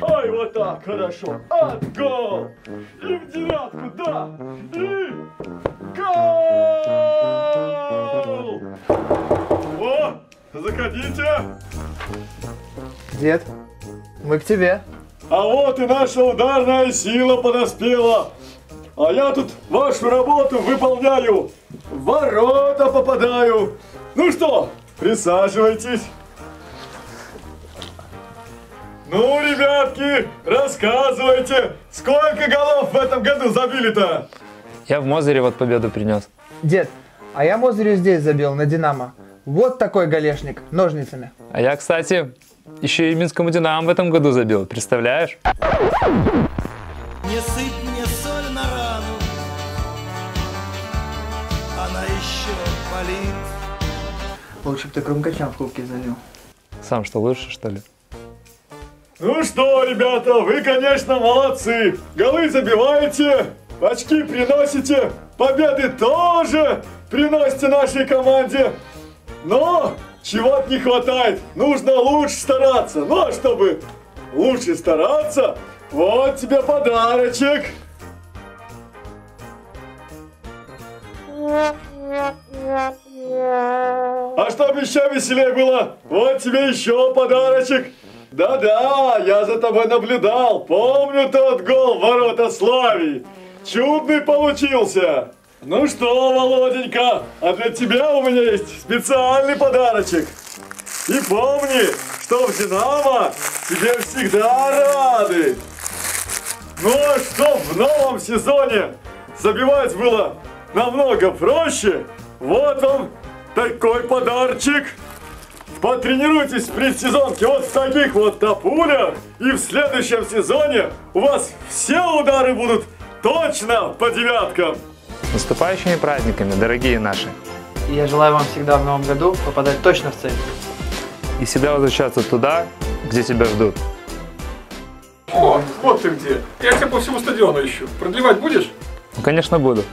Ой, вот так, хорошо. От гол! И в девятку, да! И гол! О, заходите! Дед, мы к тебе. А вот и наша ударная сила подоспела. А я тут вашу работу выполняю. В ворота попадаю. Ну что, присаживайтесь. Ну, ребятки, рассказывайте, сколько голов в этом году забили-то? Я в Мозыре вот победу принес. Дед, а я Мозырю здесь забил, на Динамо. Вот такой галешник, ножницами. А я, кстати, еще и Минскому Динамо в этом году забил, представляешь? Не сыпь мне соль на рану, она еще болит. Лучше бы ты крумкачам в кубке залил. Сам что, лучше, что ли? Ну что, ребята, вы, конечно, молодцы. Голы забиваете, очки приносите, победы тоже приносите нашей команде. Но чего-то не хватает, нужно лучше стараться. Ну а чтобы лучше стараться, вот тебе подарочек. А чтобы еще веселее было, вот тебе еще подарочек. Да-да, я за тобой наблюдал. Помню тот гол в ворота Славии. Чудный получился. Ну что, Володенька, а для тебя у меня есть специальный подарочек. И помни, что в Динамо тебе всегда рады. Ну а что в новом сезоне забивать было намного проще, вот вам такой подарочек. Потренируйтесь в предсезонке вот в таких вот топулях, и в следующем сезоне у вас все удары будут точно по девяткам. С наступающими праздниками, дорогие наши! Я желаю вам всегда в новом году попадать точно в цель. И всегда возвращаться туда, где тебя ждут. О, вот ты где. Я тебя по всему стадиону ищу. Продлевать будешь? Ну, конечно, буду.